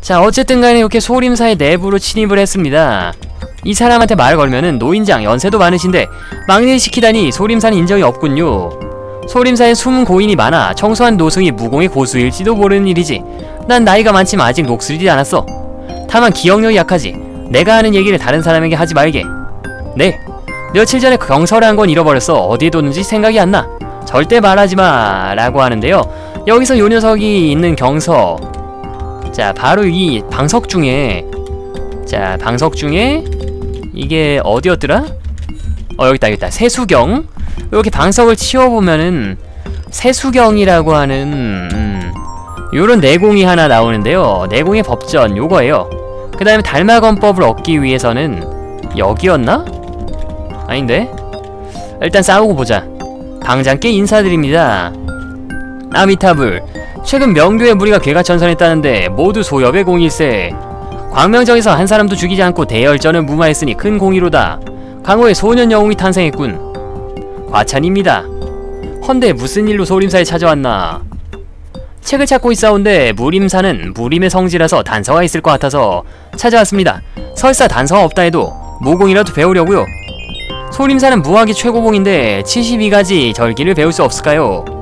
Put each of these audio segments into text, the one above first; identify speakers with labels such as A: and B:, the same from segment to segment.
A: 자 어쨌든 간에 이렇게 소림사의 내부로 침입을 했습니다. 이 사람한테 말을 걸면은 노인장 연세도 많으신데 막내를 시키다니 소림사는 인정이 없군요. 소림사에 숨은 고인이 많아 청소한 노승이 무공의 고수일지도 모르는 일이지. 난 나이가 많지만 아직 녹슬지 않았어. 다만 기억력이 약하지. 내가 하는 얘기를 다른 사람에게 하지 말게. 네. 며칠 전에 경서라는 건 잃어버렸어. 어디에 뒀는지 생각이 안 나. 절대 말하지 마 라고 하는데요. 여기서 요 녀석이 있는 경서 자 바로 이 방석 중에 자 방석 중에 이게 어디였더라? 어 여기있다 여기있다. 세수경. 이렇게 방석을 치워보면은 세수경이라고 하는 음, 요런 내공이 하나 나오는데요. 내공의 법전 요거예요. 그 다음에 달마건법을 얻기 위해서는 여기였나? 아닌데? 일단 싸우고 보자. 방장께 인사드립니다. 아미타불 최근 명교의 무리가 괴가천선했다는데 모두 소엽의 공일세. 광명정에서 한 사람도 죽이지 않고 대열전을 무마했으니 큰 공의로다. 강호의 소년 영웅이 탄생했군. 과찬입니다. 헌데 무슨 일로 소림사에 찾아왔나? 책을 찾고 있사온데 무림사는 무림의 성지라서 단서가 있을 것 같아서 찾아왔습니다. 설사 단서가 없다 해도 무공이라도 배우려고요. 소림사는 무학이 최고봉인데 72가지 절기를 배울 수 없을까요?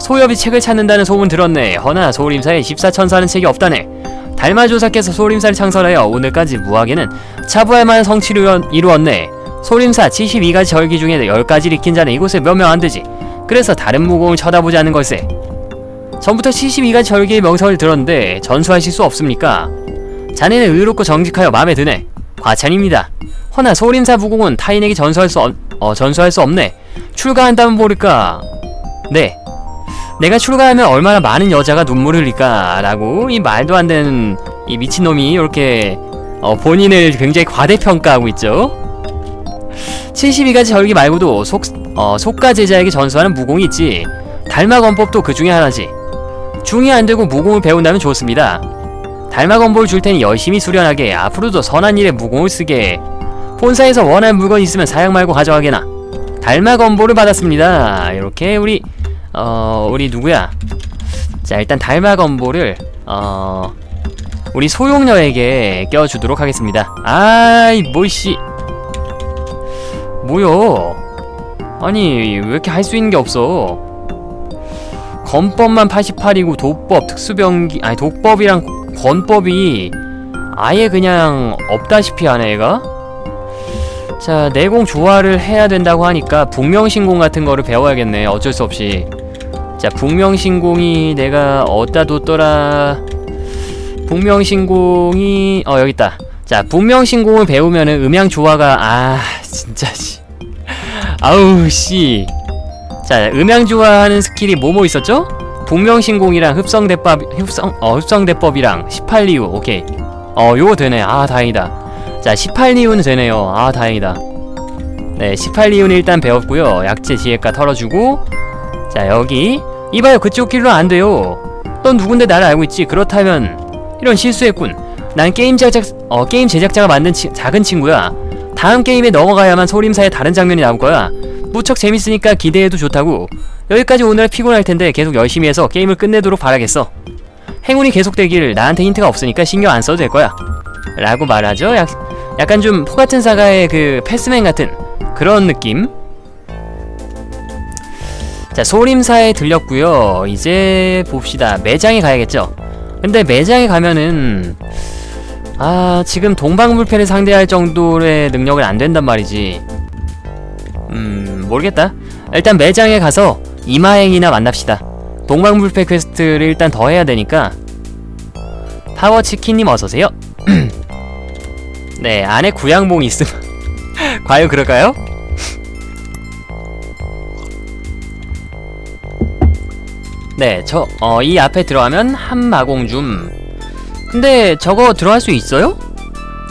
A: 소엽이 책을 찾는다는 소문 들었네. 허나 소림사에 14천사는 책이 없다네. 달마조사께서 소림사를 창설하여 오늘까지 무학에는 차부할 만한 성취를 이루었네. 소림사 72가지 절기 중에 10가지를 익힌 자는 이곳에 몇 명 안되지. 그래서 다른 무공을 쳐다보지 않는 걸세. 전부터 72가지 절기의 명성을 들었는데 전수하실 수 없습니까? 자네는 의롭고 정직하여 마음에 드네. 과찬입니다. 허나 소림사 무공은 타인에게 전수할 수, 없, 어, 전수할 수 없네. 출가한다면 모를까? 네. 내가 출가하면 얼마나 많은 여자가 눈물을 흘릴까? 라고 이 말도 안 되는 이 미친놈이 이렇게 어, 본인을 굉장히 과대평가하고 있죠. 72가지 절기 말고도 속, 어, 속가 제자에게 전수하는 무공이 있지. 달마건법도 그 중에 하나지. 중이 안 되고 무공을 배운다면 좋습니다. 달마건법을 줄 테니 열심히 수련하게 앞으로도 선한 일에 무공을 쓰게 본사에서 원하는 물건 있으면 사양 말고 가져가게나 달마건보를 받았습니다. 이렇게 우리 어 우리 누구야? 자 일단 달마 건보를 어 우리 소용녀에게 껴주도록 하겠습니다. 아이 뭐이씨. 뭐요? 아니 왜 이렇게 할 수 있는 게 없어? 건법만 88이고 도법 특수병기 아니 독법이랑 권법이 아예 그냥 없다시피 하네 얘가 자 내공 조화를 해야 된다고 하니까 북명신공 같은 거를 배워야겠네. 어쩔 수 없이. 자 북명신공이 내가 어디다 뒀더라? 북명신공이 어 여깄다. 자 북명신공을 배우면은 음향 조화가 아 진짜 씨. 아우 씨자 음향 조화하는 스킬이 뭐뭐 있었죠? 북명신공이랑 흡성대법 흡성 어 흡성대법이랑 18리우 오케이. 어 요거 되네. 아 다행이다 자 18리우는 되네요. 아 다행이다. 네 18리우는 일단 배웠고요. 약체 지혜가 털어주고 자 여기. 이봐요 그쪽 길로 안 돼요. 넌 누군데 나를 알고 있지? 그렇다면 이런 실수했군. 난 게임 제작 어 게임 제작자가 만든 치, 작은 친구야. 다음 게임에 넘어가야만 소림사의 다른 장면이 나올 거야. 무척 재밌으니까 기대해도 좋다고. 여기까지 오느라 피곤할 텐데 계속 열심히 해서 게임을 끝내도록 바라겠어. 행운이 계속되길 나한테 힌트가 없으니까 신경 안 써도 될 거야. 라고 말하죠 약, 약간 좀 포같은 사가의 그 패스맨 같은 그런 느낌? 자 소림사에 들렸고요. 이제 봅시다. 매장에 가야겠죠? 근데 매장에 가면은 아 지금 동방불패를 상대할 정도의 능력은 안 된단 말이지. 음 모르겠다. 일단 매장에 가서 임아행이나 만납시다. 동방불패 퀘스트를 일단 더 해야 되니까. 파워치킨님 어서오세요 네 안에 구양봉이 있음 과연 그럴까요? 네, 저, 어, 이 앞에 들어가면 합마공 좀. 근데 저거 들어갈 수 있어요?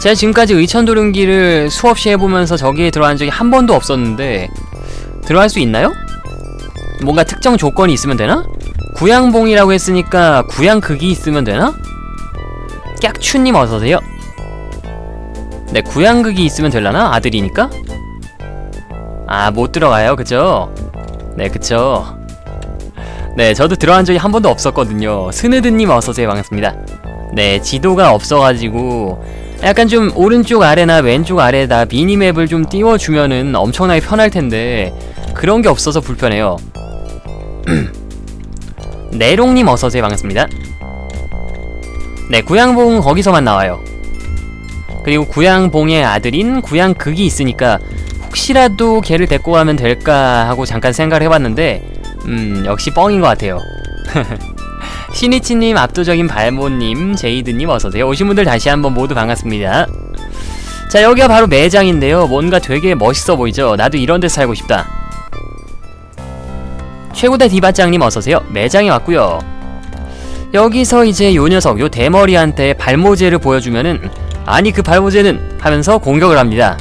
A: 제가 지금까지 의천도룡기를 수없이 해보면서 저기에 들어간 적이 한 번도 없었는데 들어갈 수 있나요? 뭔가 특정 조건이 있으면 되나? 구양봉이라고 했으니까 구양극이 있으면 되나? 깍추님 어서오세요 네 구양극이 있으면 될라나? 아들이니까? 아 못 들어가요 그죠? 네 그쵸 네, 저도 들어간 적이 한 번도 없었거든요. 스느드님 어서오세요. 반갑습니다. 네, 지도가 없어가지고 약간 좀 오른쪽 아래나 왼쪽 아래에다 미니맵을 좀 띄워주면은 엄청나게 편할 텐데 그런 게 없어서 불편해요. 내롱님 어서오세요. 반갑습니다. 네, 구양봉 거기서만 나와요. 그리고 구양봉의 아들인 구양극이 있으니까 혹시라도 걔를 데리고 가면 될까 하고 잠깐 생각을 해봤는데 음 역시 뻥인 것 같아요. 신이치님 압도적인 발모님 제이드님 어서오세요. 오신 분들 다시 한번 모두 반갑습니다. 자 여기가 바로 매장인데요. 뭔가 되게 멋있어 보이죠? 나도 이런 데 살고 싶다. 최고대 디바짱님 어서오세요. 매장에 왔구요. 여기서 이제 요 녀석 요 대머리한테 발모제를 보여주면은 아니 그 발모제는 하면서 공격을 합니다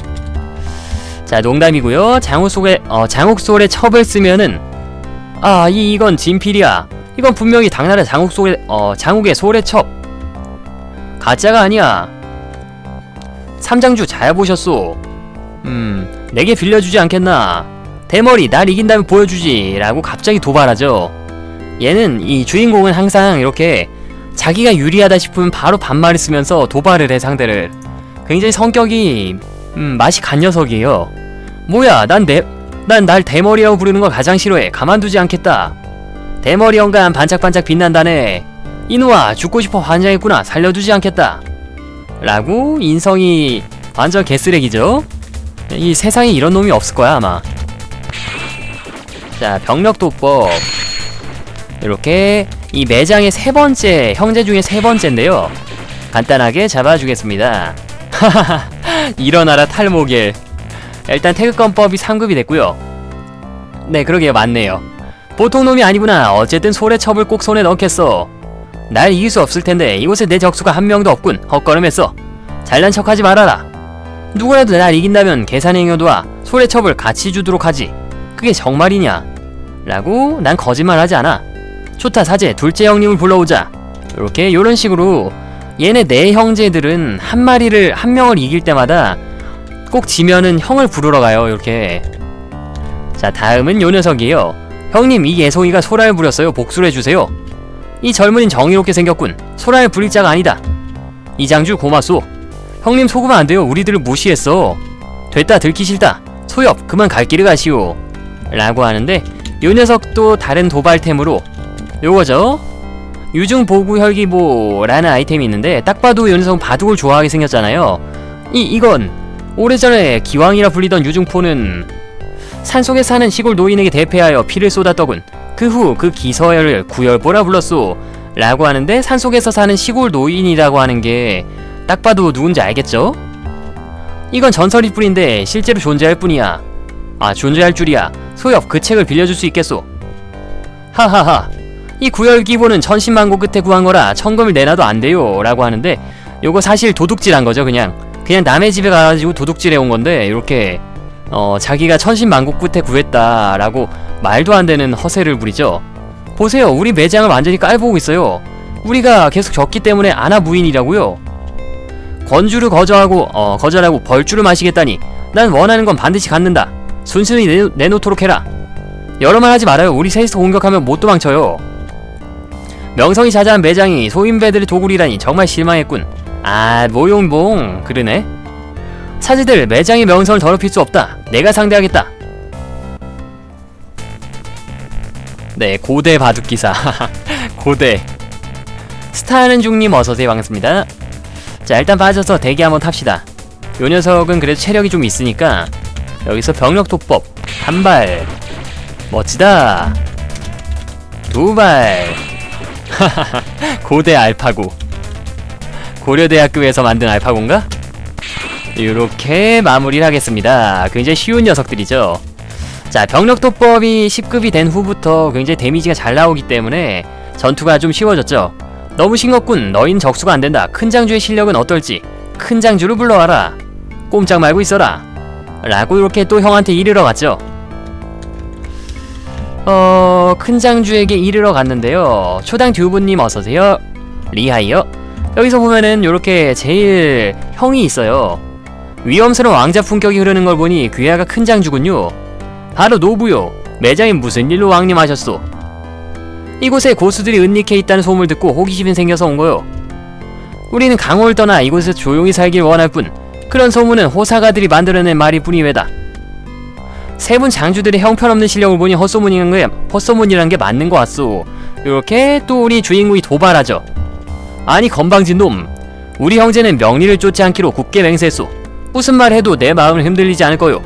A: 자 농담이고요 장욱 속에 어 장욱 솔의 첩을 쓰면은 아, 이, 이건 진필이야. 이건 분명히 당나라 장국 속의, 어, 장국의 소래첩. 가짜가 아니야. 삼장주 잘 보셨소. 음, 내게 빌려주지 않겠나. 대머리, 날 이긴다면 보여주지. 라고 갑자기 도발하죠. 얘는, 이 주인공은 항상 이렇게 자기가 유리하다 싶으면 바로 반말을 쓰면서 도발을 해, 상대를. 굉장히 성격이, 음, 맛이 간 녀석이에요. 뭐야, 난 내, 난날 대머리라고 부르는 걸 가장 싫어해. 가만두지 않겠다. 대머리 영감 반짝반짝 빛난다네. 이누아 죽고 싶어 환장했구나. 살려두지 않겠다. 라고 인성이 완전 개쓰레기죠? 이 세상에 이런 놈이 없을 거야 아마. 자 병력도법 이렇게 이 매장의 세 번째 형제 중에 세 번째인데요. 간단하게 잡아주겠습니다. 하하하 일어나라 탈모길. 일단 태극권법이 3급이 됐고요. 네 그러게요. 맞네요. 보통 놈이 아니구나. 어쨌든 소래첩을 꼭 손에 넣겠어. 날 이길 수 없을 텐데 이곳에 내 적수가 한 명도 없군. 헛걸음했어. 잘난 척하지 말아라. 누구라도 날 이긴다면 계산해 둬와. 소래첩을 같이 주도록 하지. 그게 정말이냐? 라고 난 거짓말하지 않아 좋다 사제. 둘째 형님을 불러오자. 이렇게 요런 식으로 얘네 네 형제들은 한 마리를 한 명을 이길 때마다 꼭 지면은 형을 부르러 가요 이렇게. 자 다음은 요 녀석이에요. 형님 이 예송이가 소라를 부렸어요. 복수를 해주세요. 이 젊은인 정의롭게 생겼군. 소라를 부릴 자가 아니다. 이장주 고마소. 형님 속으면 안돼요. 우리들을 무시했어. 됐다 들키 싫다. 소엽 그만 갈 길을 가시오. 라고 하는데 요 녀석도 다른 도발템으로 요거죠 유중보구혈기보라는 아이템이 있는데 딱 봐도 요 녀석은 바둑을 좋아하게 생겼잖아요 이, 이건 오래전에 기왕이라 불리던 유중포는 산속에 사는 시골 노인에게 대패하여 피를 쏟았더군. 그 후 그 기서를 구열보라 불렀소. 라고 하는데 산속에서 사는 시골 노인이라고 하는 게 딱 봐도 누군지 알겠죠? 이건 전설일 뿐인데 실제로 존재할 뿐이야. 아 존재할 줄이야. 소엽 그 책을 빌려줄 수 있겠소. 하하하. 이 구열기보는 천신만고 끝에 구한 거라 천금을 내놔도 안 돼요. 라고 하는데 요거 사실 도둑질한 거죠 그냥. 그냥 남의 집에 가가지고 도둑질해 온 건데 이렇게 어 자기가 천신만고 끝에 구했다 라고 말도 안 되는 허세를 부리죠. 보세요, 우리 매장을 완전히 깔보고 있어요. 우리가 계속 졌기 때문에 아나 무인이라고요. 권주를 거절하고 어 거절하고 벌주를 마시겠다니 난 원하는 건 반드시 갖는다. 순순히 내놓, 내놓도록 해라. 여러 말 하지 말아요. 우리 셋이서 공격하면 못 도망쳐요. 명성이 자자한 매장이 소인배들의 도굴이라니 정말 실망했군. 아 모용봉 그러네. 사지들 매장의 명성을 더럽힐 수 없다. 내가 상대하겠다. 네 고대 바둑기사. 고대. 스타하는 중님 어서오세요. 반갑습니다. 자 일단 빠져서 대기 한번 탑시다. 요 녀석은 그래도 체력이 좀 있으니까 여기서 병력도법. 한발. 멋지다. 두발 고대 알파고 고려대학교에서 만든 알파고인가? 이렇게 마무리를 하겠습니다. 굉장히 쉬운 녀석들이죠. 자, 병력도법이 10급이 된 후부터 굉장히 데미지가 잘 나오기 때문에 전투가 좀 쉬워졌죠. 너무 싱겁군. 넌 내 적수가 안된다. 큰 장주의 실력은 어떨지. 큰 장주를 불러와라. 꼼짝 말고 있어라. 라고 이렇게 또 형한테 이르러 갔죠. 어... 큰 장주에게 이르러 갔는데요. 초당 듀브님 어서오세요. 리하이어. 여기서 보면은 이렇게 제일 형이 있어요. 위엄스러운 왕자 품격이 흐르는 걸 보니 귀하가 큰 장주군요. 바로 노부요. 매장에 무슨 일로 왕림하셨소? 이곳에 고수들이 은닉해 있다는 소문을 듣고 호기심이 생겨서 온 거요. 우리는 강호를 떠나 이곳에서 조용히 살길 원할 뿐 그런 소문은 호사가들이 만들어낸 말일 뿐이외다. 세분 장주들의 형편없는 실력을 보니 헛소문이란 게, 헛소문이란 게 맞는 것 같소. 이렇게 또 우리 주인공이 도발하죠. 아니 건방진 놈. 우리 형제는 명리를 쫓지 않기로 굳게 맹세했소. 무슨 말 해도 내 마음을 흔들리지 않을 거요.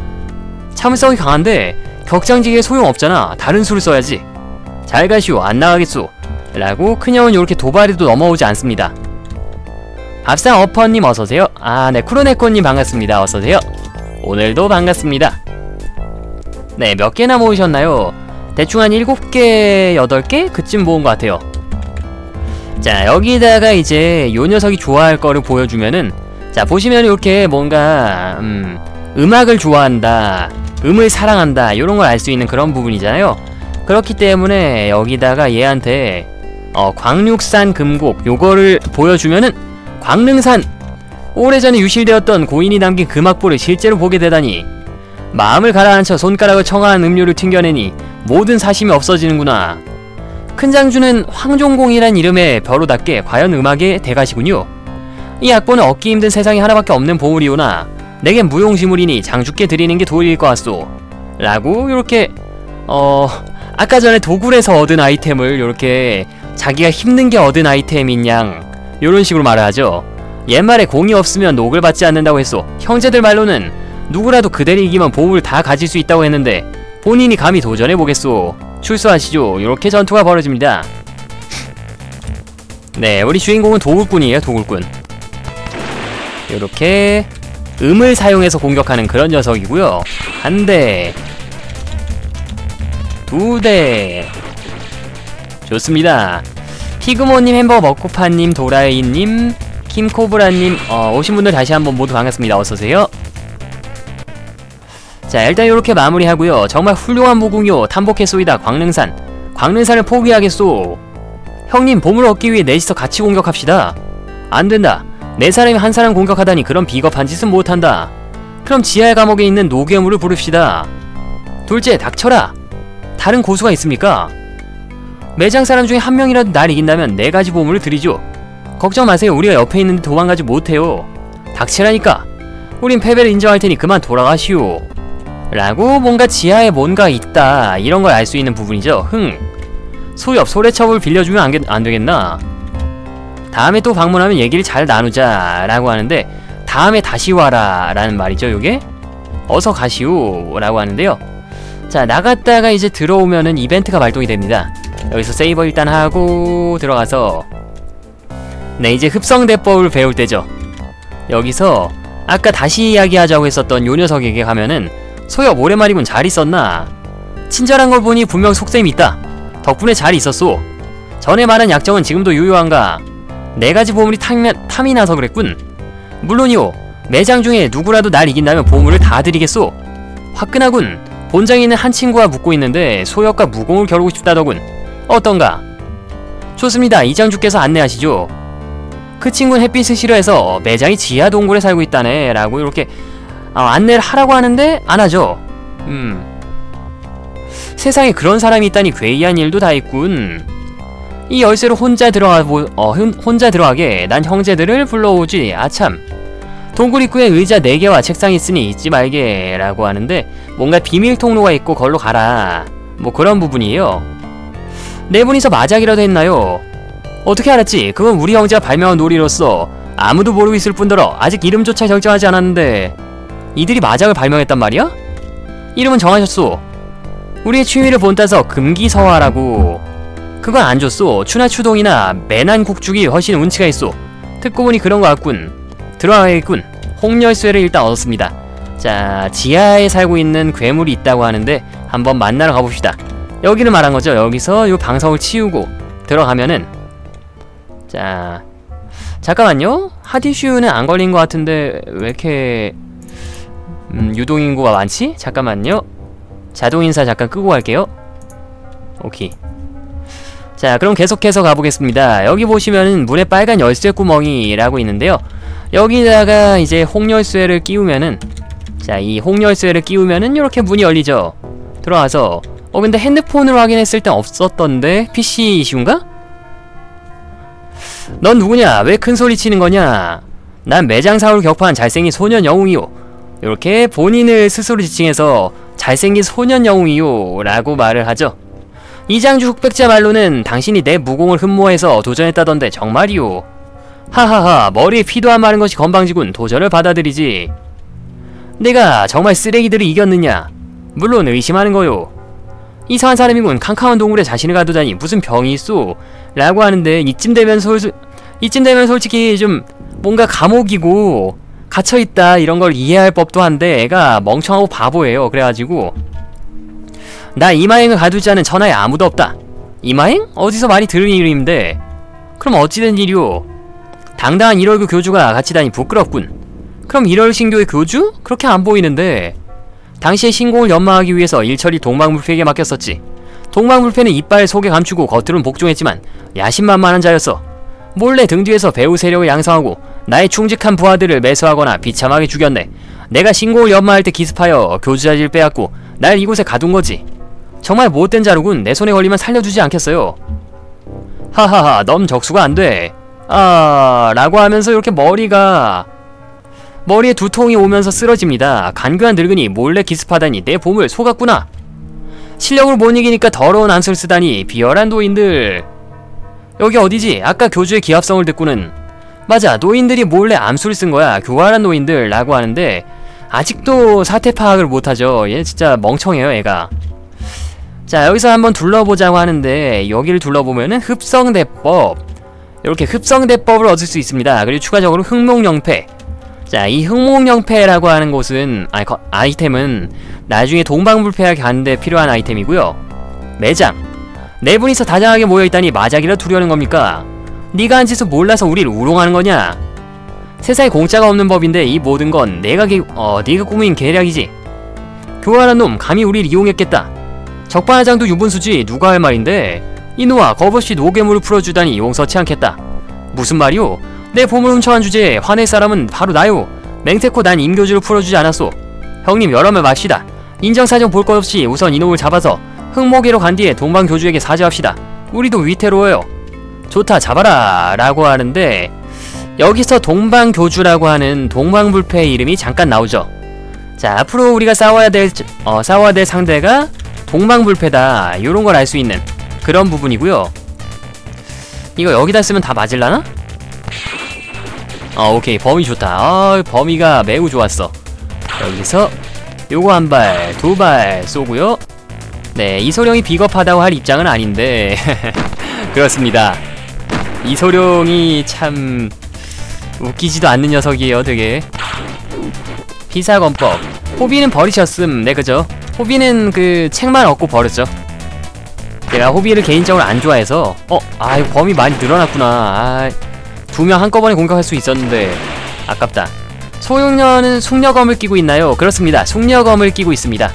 A: 참을성이 강한데 격장지기에 소용없잖아. 다른 수를 써야지. 잘 가시오. 안 나가겠소. 라고 큰형은 이렇게 도발해도 넘어오지 않습니다. 밥상 어퍼님 어서오세요. 아, 네, 쿠로네코님 반갑습니다. 어서오세요. 오늘도 반갑습니다. 네, 몇 개나 모으셨나요? 대충 한 7개, 8개? 그쯤 모은 것 같아요. 자, 여기다가 이제 요 녀석이 좋아할 거를 보여주면은 자, 보시면 이렇게 뭔가 음, 음악을 좋아한다, 음을 사랑한다, 요런 걸 알 수 있는 그런 부분이잖아요. 그렇기 때문에 여기다가 얘한테 어, 광육산 금곡 요거를 보여주면은 광릉산 오래전에 유실되었던 고인이 남긴 금악보를 실제로 보게 되다니 마음을 가라앉혀 손가락을 청아한 음료를 튕겨내니 모든 사심이 없어지는구나. 큰 장주는 황종공이란 이름의 벼로답게 과연 음악의 대가시군요. 이 악보는 얻기 힘든 세상에 하나밖에 없는 보물이오나 내겐 무용지물이니 장주께 드리는 게 도리일 것 같소. 라고 이렇게 어 아까 전에 도굴에서 얻은 아이템을 이렇게 자기가 힘든 게 얻은 아이템인 양 요런 식으로 말을 하죠. 옛말에 공이 없으면 녹을 받지 않는다고 했소. 형제들 말로는 누구라도 그대를 이기면 보물을 다 가질 수 있다고 했는데 본인이 감히 도전해보겠소. 출소하시죠. 이렇게 전투가 벌어집니다. 네 우리 주인공은 도굴꾼이에요 도굴꾼. 이렇게 음을 사용해서 공격하는 그런 녀석이고요. 한대 두대. 좋습니다. 피그모님 햄버거 먹고파님 도라이님 킴코브라님 어, 오신 분들 다시 한번 모두 반갑습니다. 어서오세요 자 일단 이렇게 마무리하고요. 정말 훌륭한 무궁요 탐복했소이다 광릉산. 광릉산을 포기하겠소. 형님 보물 얻기 위해 넷이서 같이 공격합시다. 안된다. 네 사람이 한 사람 공격하다니 그런 비겁한 짓은 못한다. 그럼 지하의 감옥에 있는 노괴물을 부릅시다. 둘째 닥쳐라. 다른 고수가 있습니까? 매장 사람 중에 한 명이라도 날 이긴다면 네 가지 보물을 드리죠. 걱정 마세요. 우리가 옆에 있는데 도망가지 못해요. 닥치라니까. 우린 패배를 인정할 테니 그만 돌아가시오 라고 뭔가 지하에 뭔가 있다. 이런 걸 알 수 있는 부분이죠. 흥. 소엽 소래첩을 빌려주면 안, 안 되겠나? 다음에 또 방문하면 얘기를 잘 나누자. 라고 하는데 다음에 다시 와라. 라는 말이죠 요게. 어서 가시오. 라고 하는데요. 자 나갔다가 이제 들어오면은 이벤트가 발동이 됩니다. 여기서 세이버 일단 하고 들어가서. 네 이제 흡성대법을 배울 때죠. 여기서 아까 다시 이야기하자고 했었던 요 녀석에게 가면은 소엽 오랜만이군 잘 있었나? 친절한 걸 보니 분명 속셈이 있다. 덕분에 잘 있었소. 전에 말한 약정은 지금도 유효한가? 네 가지 보물이 탐이, 탐이 나서 그랬군. 물론이오 매장 중에 누구라도 날 이긴다면 보물을 다 드리겠소. 화끈하군. 본장에 있는 한 친구와 묻고 있는데 소엽과 무공을 겨루고 싶다더군. 어떤가? 좋습니다. 이장주께서 안내하시죠. 그 친구는 햇빛을 싫어해서 매장이 지하 동굴에 살고 있다네 라고 이렇게 어, 안내를 하라고 하는데 안 하죠. 음. 세상에 그런 사람이 있다니 괴이한 일도 다 있군. 이 열쇠로 혼자 들어가고 어, 혼자 들어가게 난 형제들을 불러오지. 아참. 동굴 입구에 의자 4개와 책상이 있으니 잊지 말게 라고 하는데 뭔가 비밀 통로가 있고 걸로 가라. 뭐 그런 부분이에요. 네 분이서 마작이라도 했나요? 어떻게 알았지? 그건 우리 형제가 발명한 놀이로서 아무도 모르고 있을 뿐더러 아직 이름조차 결정하지 않았는데 이들이 마작을 발명했단 말이야? 이름은 정하셨소. 우리의 취미를 본따서 금기서화라고. 그건 안 줬소. 추나추동이나 매난국죽이 훨씬 운치가 있소. 듣고 보니 그런 것 같군. 들어가겠군. 홍열쇠를 일단 얻었습니다. 자, 지하에 살고 있는 괴물이 있다고 하는데 한번 만나러 가봅시다. 여기를 말한 거죠. 여기서 요 방석을 치우고 들어가면은 자, 잠깐만요. 하디슈는 안 걸린 것 같은데 왜 이렇게 음, 유동인구가 많지? 잠깐만요. 자동인사 잠깐 끄고 갈게요. 오케이. 자, 그럼 계속해서 가보겠습니다. 여기 보시면은 문에 빨간 열쇠 구멍이라고 있는데요. 여기다가 이제 홍열쇠를 끼우면은 자, 이 홍열쇠를 끼우면은 이렇게 문이 열리죠. 들어와서 어 근데 핸드폰으로 확인했을 땐 없었던데 PC 이슈인가? 넌 누구냐? 왜 큰 소리 치는 거냐? 난 매장 사고를 격파한 잘생긴 소년 영웅이요. 이렇게 본인을 스스로 지칭해서 잘생긴 소년 영웅이요 라고 말을 하죠. 이장주 흑백자 말로는 당신이 내 무공을 흠모해서 도전했다던데 정말이요. 하하하 머리에 피도 안 마른 것이 건방지군 도전을 받아들이지. 내가 정말 쓰레기들을 이겼느냐? 물론 의심하는 거요. 이상한 사람이군 캄캄한 동굴에 자신을 가두다니 무슨 병이 있소? 라고 하는데 이쯤 되면 솔 이쯤 되면 솔직히 좀 뭔가 감옥이고 갇혀있다 이런 걸 이해할 법도 한데 애가 멍청하고 바보예요. 그래가지고 나 이마행을 가두지 않은 천하에 아무도 없다. 이마행? 어디서 많이 들은 이름인데. 그럼 어찌된 일이오? 당당한 1월교 교주가 같이 다니 부끄럽군. 그럼 1월 신교의 교주? 그렇게 안 보이는데. 당시의 신공을 연마하기 위해서 일처리 동방불패에게 맡겼었지. 동방불패는 이빨 속에 감추고 겉으로는 복종했지만 야심만만한 자였어. 몰래 등 뒤에서 배우 세력을 양성하고 나의 충직한 부하들을 매수하거나 비참하게 죽였네. 내가 신공을 연마할 때 기습하여 교주 자리를 빼앗고 날 이곳에 가둔 거지. 정말 못된 자루군. 내 손에 걸리면 살려주지 않겠어요. 하하하, 넌 적수가 안 돼. 아, 라고 하면서 이렇게 머리가 머리에 두통이 오면서 쓰러집니다. 간교한 늙은이 몰래 기습하다니 내 봄을 속았구나. 실력을 못 이기니까 더러운 안수를 쓰다니 비열한 노인들. 여기 어디지? 아까 교주의 기합성을 듣고는 맞아 노인들이 몰래 암수를 쓴 거야. 교활한 노인들 라고 하는데 아직도 사태 파악을 못하죠. 얘 진짜 멍청해요 얘가. 자 여기서 한번 둘러보자고 하는데 여기를 둘러보면은 흡성대법. 이렇게 흡성대법을 얻을 수 있습니다. 그리고 추가적으로 흑목영패. 자이 흑목영패라고 하는 곳은 아니 거, 아이템은 나중에 동방불패하게 가는데 필요한 아이템이고요. 매장. 네 분이서 다정하게 모여있다니 마작이라 두려는 겁니까? 네가 한 짓을 몰라서 우리를 우롱하는 거냐? 세상에 공짜가 없는 법인데 이 모든 건 내가 개, 어, 네가 꾸민 계략이지. 교활한 놈 감히 우리를 이용했겠다. 적반하장도 유분수지 누가 할 말인데 이노아 겁없이 노괴물을 풀어주다니 용서치 않겠다. 무슨 말이오? 내 보물 훔쳐간 주제에 화낼 사람은 바로 나요. 맹태코 난 임교주를 풀어주지 않았소. 형님 여러 말 맙시다. 인정사정 볼 것 없이 우선 이놈을 잡아서 흑모계로 간 뒤에 동방교주에게 사죄합시다. 우리도 위태로워요. 좋다 잡아라 라고 하는데 여기서 동방교주라고 하는 동방불패의 이름이 잠깐 나오죠. 자 앞으로 우리가 싸워야 될 어, 싸워야 될 상대가 동방불패다 요런 걸 알 수 있는 그런 부분이고요. 이거 여기다 쓰면 다 맞을라나? 어 오케이 범위 좋다. 아 범위가 매우 좋았어. 여기서 요거 한 발, 두 발 쏘고요. 네, 이소룡이 비겁하다고 할 입장은 아닌데 그렇습니다. 이소룡이 참 웃기지도 않는 녀석이에요, 되게. 피사건법. 호비는 버리셨음, 네, 그죠? 호비는 그 책만 얻고 버렸죠. 제가 호비를 개인적으로 안 좋아해서 어? 아 이거 범위 많이 늘어났구나 아, 두 명 한꺼번에 공격할 수 있었는데 아깝다 소용녀는 숙녀검을 끼고 있나요? 그렇습니다 숙녀검을 끼고 있습니다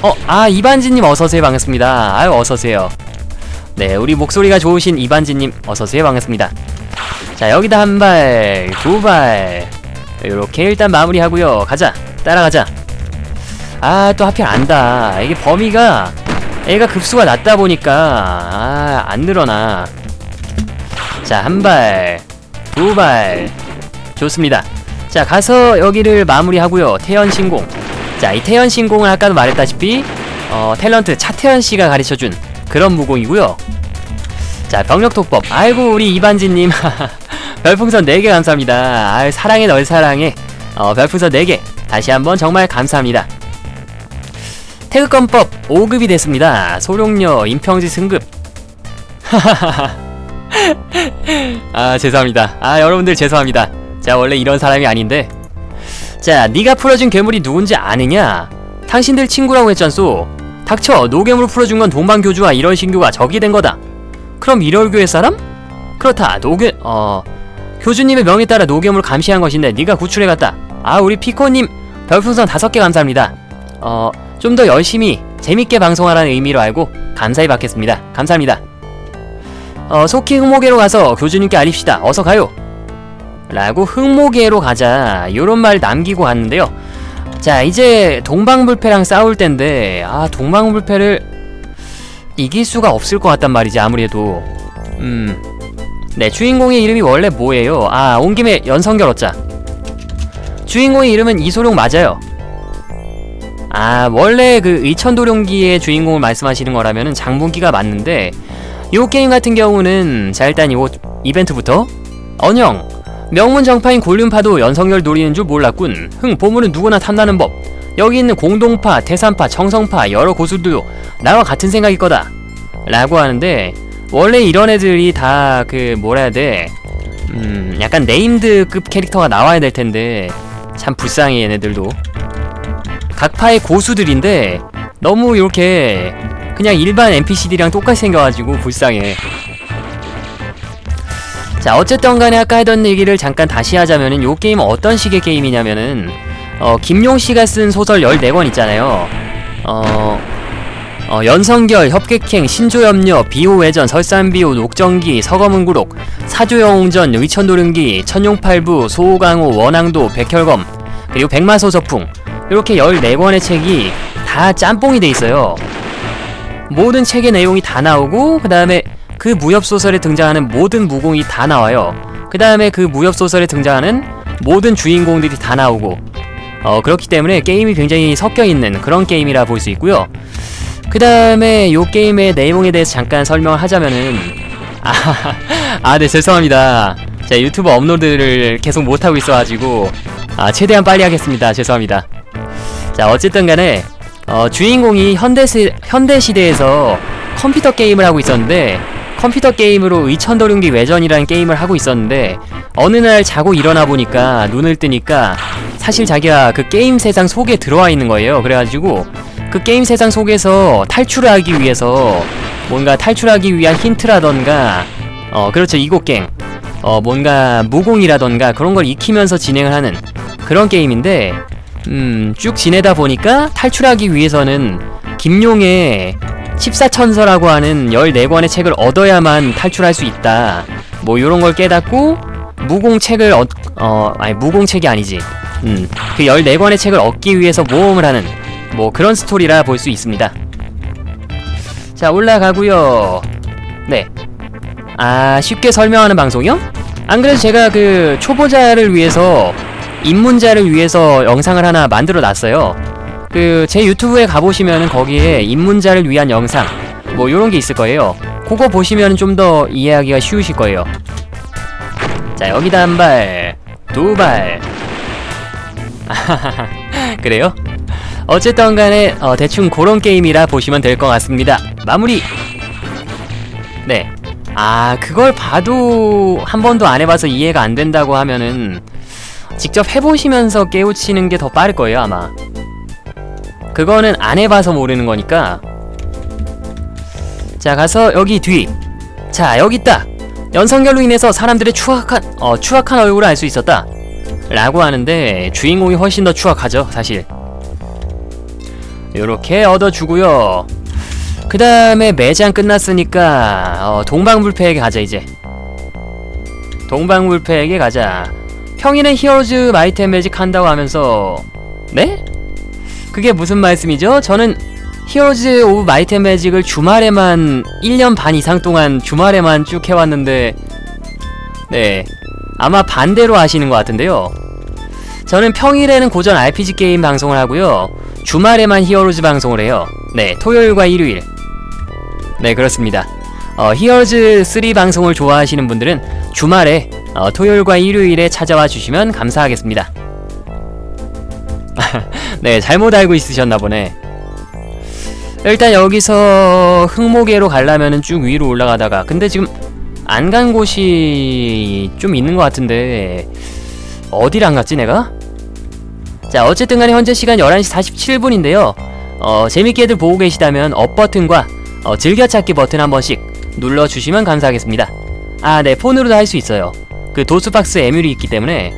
A: 어, 아, 이반지님 어서오세요. 반갑습니다. 아유, 어서오세요. 네, 우리 목소리가 좋으신 이반지님 어서오세요. 반갑습니다. 자, 여기다 한 발, 두 발. 이렇게 일단 마무리하고요. 가자. 따라가자. 아, 또 하필 안다. 이게 범위가 애가 급수가 낮다 보니까 아, 안 늘어나. 자, 한 발, 두 발. 좋습니다. 자, 가서 여기를 마무리하고요. 태연 신공. 자, 이 태연 신공은 아까도 말했다시피 어, 탤런트 차태현 씨가 가르쳐준 그런 무공이고요. 자, 병력독법. 아이고, 우리 이반지님. 별풍선 4개 감사합니다. 아유, 사랑해, 널 사랑해. 어, 별풍선 4개. 다시 한번 정말 감사합니다. 태극권법 5급이 됐습니다. 소룡녀, 임평지 승급. 아, 죄송합니다. 아, 여러분들 죄송합니다. 자, 원래 이런 사람이 아닌데 자, 네가 풀어준 괴물이 누군지 아느냐? 당신들 친구라고 했잖소. 닥쳐, 노괴물 풀어준 건 동방교주와 일월신교가 적이 된 거다. 그럼 일월교의 사람? 그렇다, 노괴, 어... 교주님의 명에 따라 노괴물 감시한 것인데 네가 구출해갔다. 아, 우리 피코님 별풍선 다섯 개 감사합니다. 어, 좀 더 열심히 재밌게 방송하라는 의미로 알고 감사히 받겠습니다. 감사합니다. 어, 속히 흑모계로 가서 교주님께 알립시다. 어서 가요. 라고 흑모계로 가자 요런 말 남기고 갔는데요 자 이제 동방불패랑 싸울 텐데 아 동방불패를 이길 수가 없을 것 같단 말이지 아무래도. 음 네 주인공의 이름이 원래 뭐예요? 아 온 김에 연성결 얻자. 주인공의 이름은 이소룡 맞아요. 아 원래 그 의천도룡기의 주인공을 말씀하시는 거라면은 장본기가 맞는데 요 게임 같은 경우는 자 일단 요 이벤트부터. 언영 명문 정파인 골륜파도 연성열 노리는 줄 몰랐군. 흥 보물은 누구나 탐나는 법. 여기 있는 공동파, 태산파, 청성파 여러 고수들도 나와 같은 생각일 거다. 라고 하는데 원래 이런 애들이 다 그 뭐라 해야 돼? 음, 약간 네임드급 캐릭터가 나와야 될 텐데 참 불쌍해 얘네들도. 각 파의 고수들인데 너무 이렇게 그냥 일반 NPC들이랑 똑같이 생겨가지고 불쌍해 자 어쨌든 간에 아까 하던 얘기를 잠깐 다시 하자면은 요 게임은 어떤 식의 게임이냐면은 어 김용씨가 쓴 소설 14권 있잖아요 어... 어, 연성결, 협객행, 신조염려, 비호외전, 설산비호, 녹정기, 서검은구록, 사조영웅전, 의천도릉기, 천용팔부, 소호강호, 원앙도, 백혈검, 그리고 백마소서풍 이렇게 14권의 책이 다 짬뽕이 돼 있어요. 모든 책의 내용이 다 나오고 그 다음에 그 무협소설에 등장하는 모든 무공이 다 나와요. 그 다음에 그 무협소설에 등장하는 모든 주인공들이 다 나오고 어, 그렇기 때문에 게임이 굉장히 섞여있는 그런 게임이라 볼 수 있고요. 그 다음에 요 게임의 내용에 대해서 잠깐 설명을 하자면은 아, 아, 네, 죄송합니다. 자, 유튜브 업로드를 계속 못하고 있어가지고 아, 최대한 빨리 하겠습니다. 죄송합니다. 자, 어쨌든 간에 어, 주인공이 현대시, 현대시대에서 컴퓨터 게임을 하고 있었는데 컴퓨터 게임으로 의천도룡기 외전이라는 게임을 하고 있었는데 어느 날 자고 일어나 보니까 눈을 뜨니까 사실 자기가 그 게임 세상 속에 들어와 있는 거예요. 그래가지고 그 게임 세상 속에서 탈출을 하기 위해서 뭔가 탈출하기 위한 힌트라던가 어 그렇죠 이곡갱 어 뭔가 무공이라던가 그런 걸 익히면서 진행을 하는 그런 게임인데 음쭉 지내다 보니까 탈출하기 위해서는 김용의 칩사천서라고 하는 14권의 책을 얻어야만 탈출할 수 있다. 뭐 요런 걸 깨닫고 무공책을 얻, 어 아니 무공책이 아니지. 음 그 14권의 책을 얻기 위해서 모험을 하는 뭐 그런 스토리라 볼 수 있습니다. 자 올라가고요. 네. 아 쉽게 설명하는 방송이요? 안 그래도 제가 그 초보자를 위해서 입문자를 위해서 영상을 하나 만들어 놨어요 그 제 유튜브에 가보시면은 거기에 입문자를 위한 영상 뭐 요런 게 있을 거예요. 그거 보시면 좀 더 이해하기가 쉬우실 거예요. 자 여기다 한 발 두발. 그래요? 어쨌든 간에 어, 대충 그런 게임이라 보시면 될 것 같습니다. 마무리! 네. 아 그걸 봐도 한 번도 안 해봐서 이해가 안 된다고 하면은 직접 해보시면서 깨우치는 게 더 빠를 거예요 아마 그거는 안 해봐서 모르는 거니까. 자 가서 여기 뒤 자 여기 있다. 연성결로 인해서 사람들의 추악한 어 추악한 얼굴을 알 수 있었다. 라고 하는데 주인공이 훨씬 더 추악하죠 사실. 요렇게 얻어주고요. 그 다음에 매장 끝났으니까 어, 동방불패에게 가자 이제. 동방불패에게 가자. 평일엔 히어로즈 마이템 매직 한다고 하면서 네? 그게 무슨 말씀이죠? 저는 Heroes of Might and Magic을 주말에만 1년 반 이상 동안 주말에만 쭉 해왔는데 네 아마 반대로 하시는 것 같은데요. 저는 평일에는 고전 RPG 게임 방송을 하고요. 주말에만 Heroes 방송을 해요. 네 토요일과 일요일. 네 그렇습니다. 어, Heroes 3 방송을 좋아하시는 분들은 주말에 어, 토요일과 일요일에 찾아와 주시면 감사하겠습니다 네 잘못 알고 있으셨나 보네. 일단 여기서 흑목애로 가려면은 쭉 위로 올라가다가 근데 지금 안 간 곳이 좀 있는 것 같은데 어디를 안 갔지 내가? 자 어쨌든 간에 현재 시간 11시 47분인데요. 어 재밌게들 보고 계시다면 up 버튼과 어, 즐겨찾기 버튼 한 번씩 눌러주시면 감사하겠습니다. 아네 폰으로도 할 수 있어요. 그 도스박스 에뮬이 있기 때문에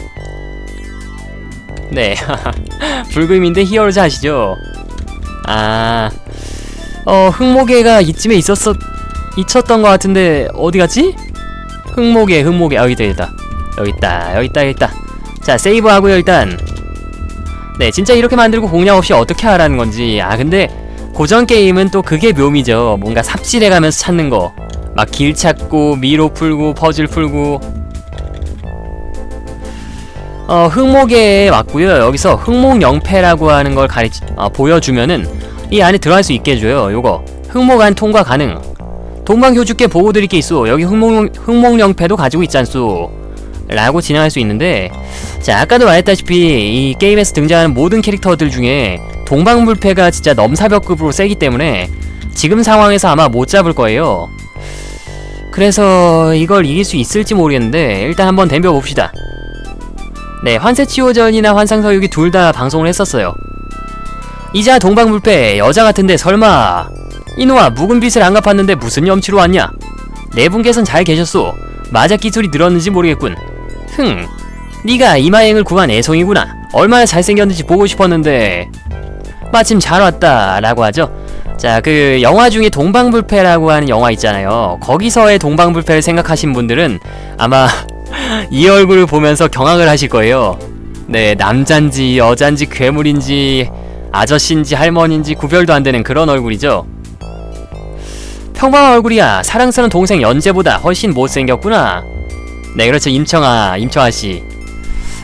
A: 네. 불금인데 히어로즈 아시죠? 아... 어 흑모계가 이쯤에 있었어 있었던 것 같은데 어디 갔지? 흑모계 흑모계 아 여기다 여기다. 여기 있다 여기 있다 여기 있다. 자 세이브하고요 일단. 네 진짜 이렇게 만들고 공략 없이 어떻게 하라는 건지. 아 근데 고전 게임은 또 그게 묘미죠. 뭔가 삽질해가면서 찾는 거. 막 길 찾고 미로 풀고 퍼즐 풀고 어 흑목에 왔고요. 여기서 흑목 영패라고 하는 걸 가리 어, 보여주면은 이 안에 들어갈 수 있게 해줘요. 요거. 흑목 안 통과 가능. 동방 교주께 보고 드릴 게 있어 여기 흑목, 흑목 영패도 가지고 있잖소. 라고 진행할 수 있는데 자 아까도 말했다시피 이 게임에서 등장하는 모든 캐릭터들 중에 동방불패가 진짜 넘사벽급으로 세기 때문에 지금 상황에서 아마 못 잡을 거예요. 그래서 이걸 이길 수 있을지 모르겠는데 일단 한번 덤벼봅시다 네 환세치호전이나 환상서유기 둘 다 방송을 했었어요. 이자 동방불패 여자 같은데 설마 이놈아 묵은 빚을 안 갚았는데 무슨 염치로 왔냐? 네 분께선 잘 계셨소. 마작 기술이 늘었는지 모르겠군. 흥 네가 이마행을 구한 애송이구나. 얼마나 잘생겼는지 보고 싶었는데. 마침 잘 왔다 라고 하죠. 자 그 영화 중에 동방불패라고 하는 영화 있잖아요. 거기서의 동방불패를 생각하신 분들은 아마 이 얼굴을 보면서 경악을 하실 거예요. 네 남잔지 여잔지 괴물인지 아저씨인지 할머니인지 구별도 안 되는 그런 얼굴이죠. 평범한 얼굴이야. 사랑스러운 동생 연재보다 훨씬 못생겼구나. 네 그렇죠. 임청아 임청아씨.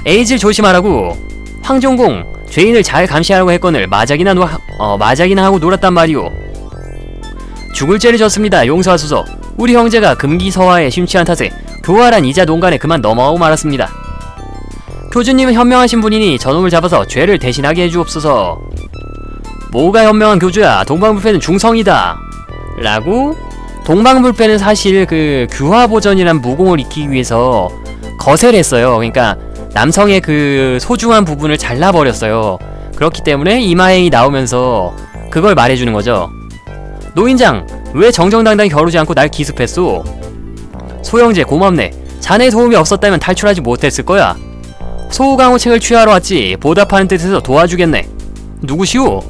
A: 에이즈를 조심하라고. 황종공 죄인을 잘 감시하라고 했거늘 마작이나 노, 어, 마작이나 하고 놀았단 말이오. 죽을 죄를 졌습니다. 용서하소서. 우리 형제가 금기서화에 심취한 탓에 교활한 이자 농간에 그만 넘어가고 말았습니다. 교주님은 현명하신 분이니 저놈을 잡아서 죄를 대신하게 해주옵소서. 뭐가 현명한 교주야? 동방불패는 중성이다. 라고 동방불패는 사실 그 규화보전이란 무공을 익히기 위해서 거세를 했어요. 그러니까 남성의 그 소중한 부분을 잘라버렸어요. 그렇기 때문에 이마행이 나오면서 그걸 말해주는 거죠. 노인장 왜 정정당당히 겨루지 않고 날 기습했소 소영재 고맙네. 자네의 도움이 없었다면 탈출하지 못했을 거야. 소우강호 책을 취하러 왔지 보답하는 뜻에서 도와주겠네. 누구시오?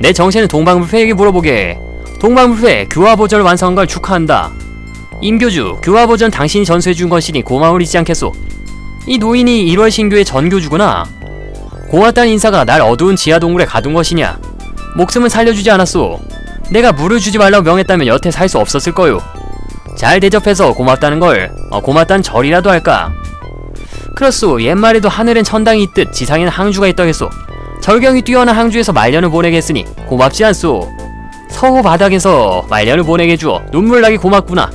A: 내 정체는 동방불패에게 물어보게. 동방불패 교화보전을 완성한 걸 축하한다. 임교주 교화보전 당신이 전수해준 것이니 고마움을 잊지 않겠소. 이 노인이 1월 신교의 전교주구나. 고맙다는 인사가 날 어두운 지하 동굴에 가둔 것이냐. 목숨은 살려주지 않았소. 내가 물을 주지 말라고 명했다면 여태 살 수 없었을 거요 잘 대접해서 고맙다는 걸 어, 고맙다는 절이라도 할까? 그렇소 옛말에도 하늘엔 천당이 있듯 지상에는 항주가 있더겠소. 절경이 뛰어난 항주에서 말년을 보내겠으니 고맙지 않소. 서호 바닥에서 말년을 보내게 주어 눈물나게 고맙구나.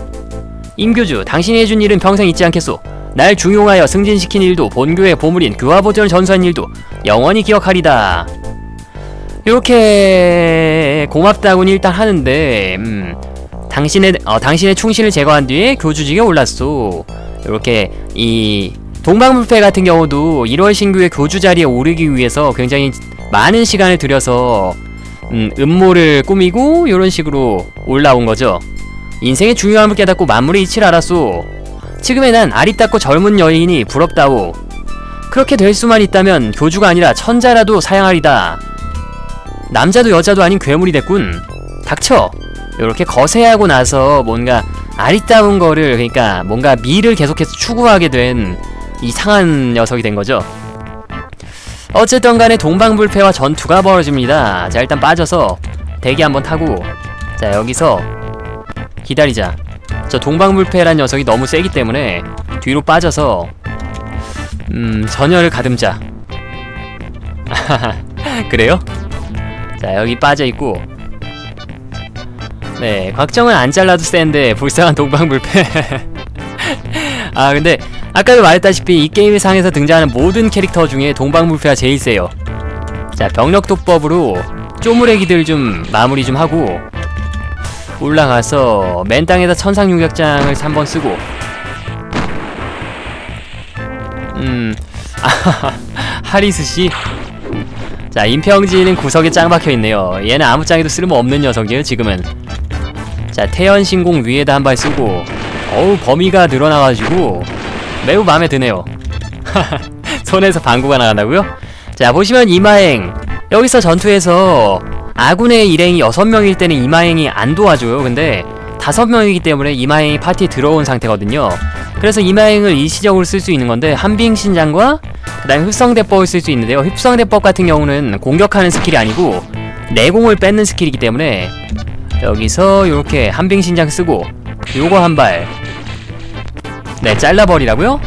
A: 임교주 당신이 해준 일은 평생 잊지 않겠소. 날 중용하여 승진시킨 일도 본교의 보물인 교화보전을 전수한 일도 영원히 기억하리다. 이렇게 고맙다고는 일단 하는데 음, 당신의 어, 당신의 충신을 제거한 뒤에 교주직에 올랐소 이렇게 이 동방불패 같은 경우도 1월 신규의 교주 자리에 오르기 위해서 굉장히 많은 시간을 들여서 음, 음모를 꾸미고 이런 식으로 올라온 거죠. 인생의 중요함을 깨닫고 만물의 이치를 알았소. 지금의 난 아리따고 젊은 여인이 부럽다오. 그렇게 될 수만 있다면 교주가 아니라 천자라도 사양하리다. 남자도 여자도 아닌 괴물이 됐군. 닥쳐. 이렇게 거세하고 나서 뭔가 아리따운 거를 그러니까 뭔가 미를 계속해서 추구하게 된 이상한 녀석이 된 거죠. 어쨌든 간에 동방불패와 전투가 벌어집니다. 자 일단 빠져서 대기 한번 타고 자 여기서 기다리자. 저 동방불패란 녀석이 너무 세기 때문에 뒤로 빠져서 음 전열을 가듬자. 그래요? 자 여기 빠져있고 네 곽정은 안 잘라도 센데 불쌍한 동방불패. 아 근데 아까도 말했다시피 이 게임 상에서 등장하는 모든 캐릭터 중에 동방불패가 제일 세요. 자 병력도법으로 쪼무레기들 좀 마무리 좀 하고 올라가서 맨 땅에다 천상용격장을 3번 쓰고. 음 하리스씨? 자 임평진은 구석에 짱 박혀있네요. 얘는 아무 짱에도 쓸모없는 녀석이에요 지금은 자 태현신공 위에다 한 발 쓰고 어우 범위가 늘어나가지고 매우 마음에 드네요. 손에서 방구가 나간다고요? 자 보시면 임아행. 여기서 전투에서 아군의 일행이 6명일 때는 임아행이 안 도와줘요. 근데 5명이기 때문에 임아행이 파티에 들어온 상태거든요. 그래서 임아행을 일시적으로 쓸 수 있는 건데 한빙신장과 그 다음 흡성대법을 쓸 수 있는데요. 흡성대법 같은 경우는 공격하는 스킬이 아니고 내공을 뺏는 스킬이기 때문에 여기서 이렇게 한빙신장 쓰고 요거 한 발 네 잘라버리라고요?